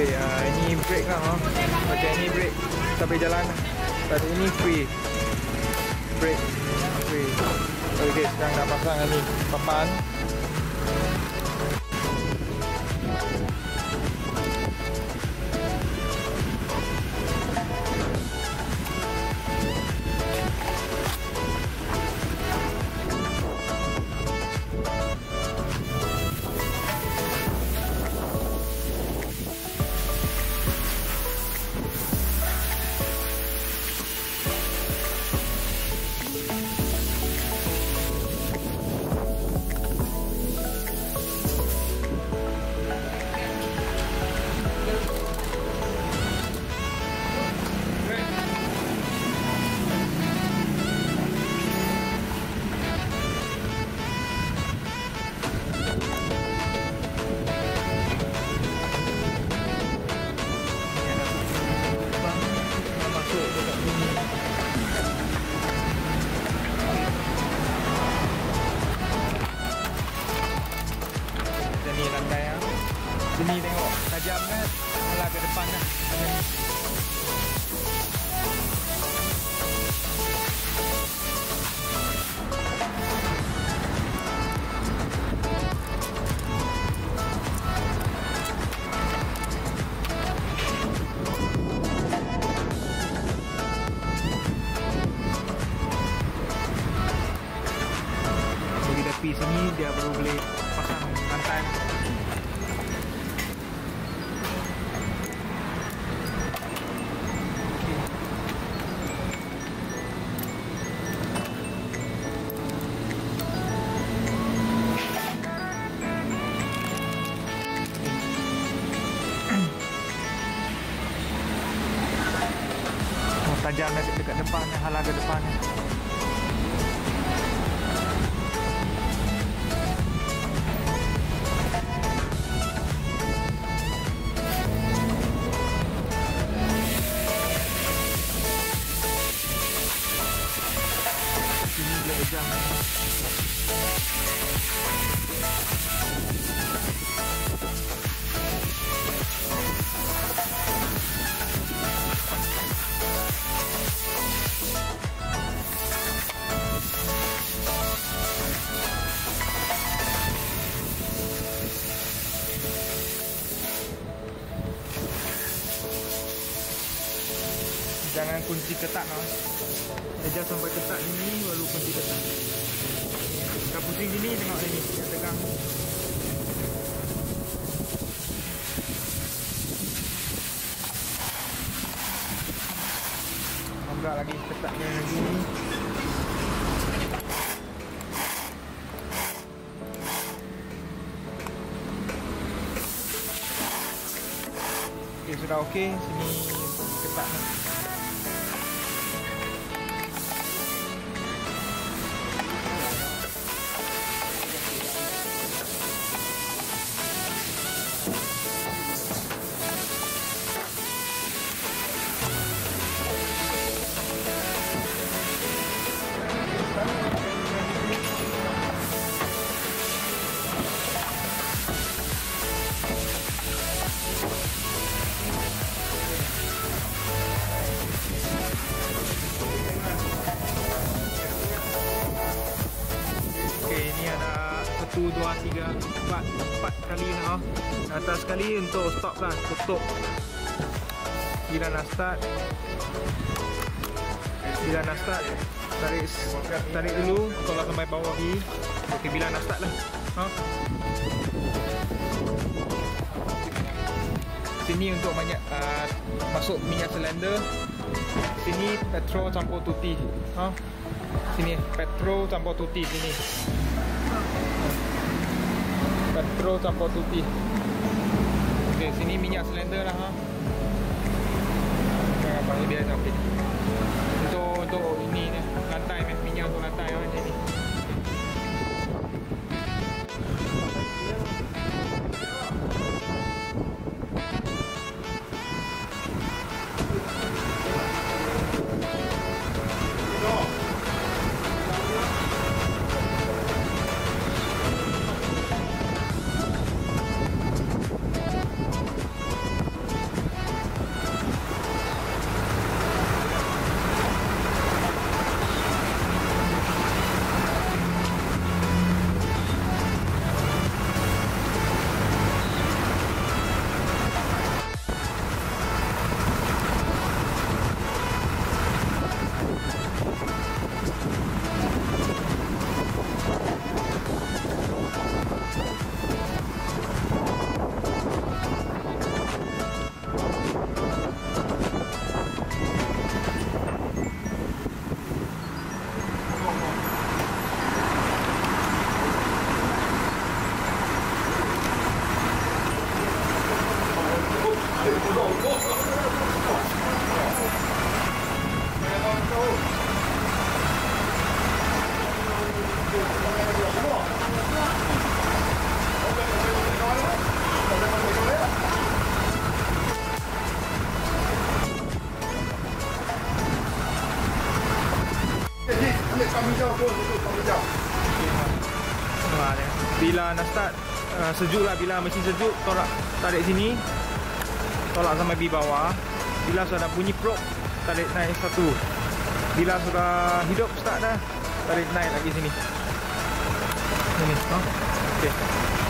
Okay, uh, ini brake lah ha. Macam ini brake sampai jalan. Tadi ini free. Brake free. Okay, sekarang dah pasang ni papan. Sini dia baru boleh pasang rantai tajam dekat, depan ni, halang ke depan ni. Ejam. Jangan kunci ketat lah. Ejam sampai ketat ketat. Pusing sini tengok ni yang tegang. Nampak lagi ketatnya lagi ni. Okey sudah okey sini ketat satu, dua, tiga, empat, empat kali lah. Oh. Atas sekali untuk stop lah, tutup. Bila nak start, bila nak start, tarik tarik dulu kalau sampai bawah ni. Okey, bila nak start lah. Ha? Sini untuk banyak uh, masuk minyak silinder. Sini petrol campur tuti. Ha? Sini petrol campur tuti sini. Petrol campur tuti. Okey, sini minyak silinder lah ha. Jangan apa biar sampai. Untuk untuk ini ni, lantai ni, minyak untuk lantai ha sini. Bila nak start, uh, sejuk lah bila mesin sejuk, torak tarik sini. Tolak sampai di bawah. Bila sudah bunyi prop Tarik naik satu. Bila sudah hidup start dah Tarik naik lagi sini. Sini oh. Okay